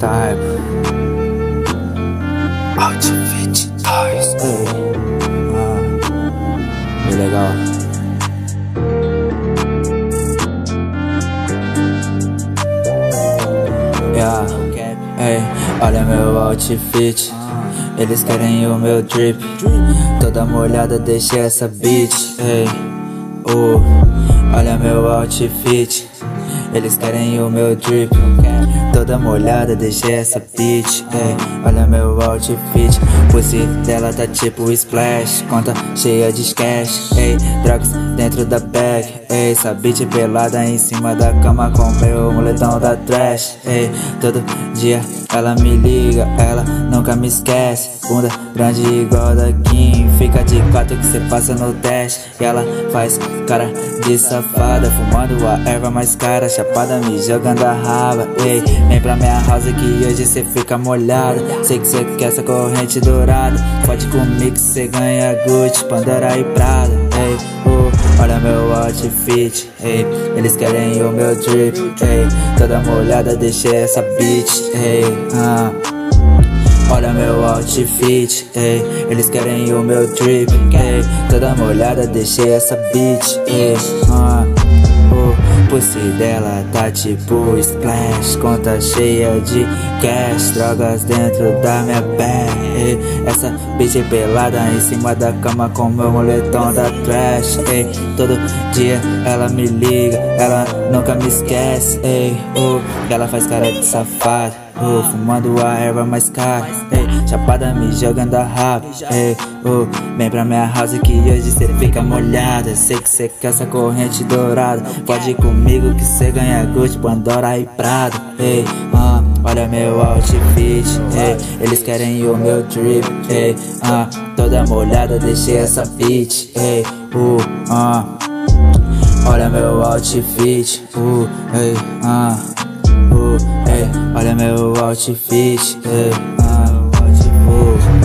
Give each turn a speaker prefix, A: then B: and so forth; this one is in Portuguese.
A: type Outfit Toys Ei, ah, bem legal. Yeah, ei, olha meu outfit. Eles querem o meu drip. Toda molhada deixei essa bitch Ei, oh, olha meu outfit Eles querem o meu drip Toda molhada deixei essa bitch Ei, olha meu outfit Pussy dela tá tipo splash Conta cheia de cash Ei, drogas dentro da bag Ei, essa bitch pelada em cima da cama Com meu moletão da trash Ei, todo dia ela me liga Ela nunca me esquece. Bunda grande igual da Kim Fica de quatro que cê passa no teste. E ela faz cara de safada Fumando a erva mais cara Chapada me jogando a raba Ei, vem pra minha house que hoje cê fica molhado. Sei que cê quer essa corrente dourada. Pode comigo que cê ganha Gucci, Pandora e Prada Ei, oh, olha meu outfit Ei, eles querem o meu drip Ei, toda molhada deixei essa bitch Ei, ah Olha meu outfit, ei, eles querem o meu drip, ei, toda molhada deixei essa bitch, ei, o pussy dela tá tipo splash, conta cheia de cash, drogas dentro da minha ei, essa bitch pelada em cima da cama com meu moletom da trash, ei, todo dia ela me liga, ela nunca me esquece, ei, oh, ela faz cara de safada. Oh, fumando a erva mais cara. Ei, Chapada me jogando a rabo. Ei, oh, Vem pra minha house que hoje cê fica molhada. Sei que cê quer essa corrente dourada. Pode ir comigo que cê ganha Gucci, Pandora e Prado ei, ah, Olha meu outfit. Ei, Eles querem o meu drip. Ei, ah, Toda molhada deixei essa bitch ei, uh, ah, Olha meu outfit. Uh, ei, ah Olha meu outfit, eh, ah, oh,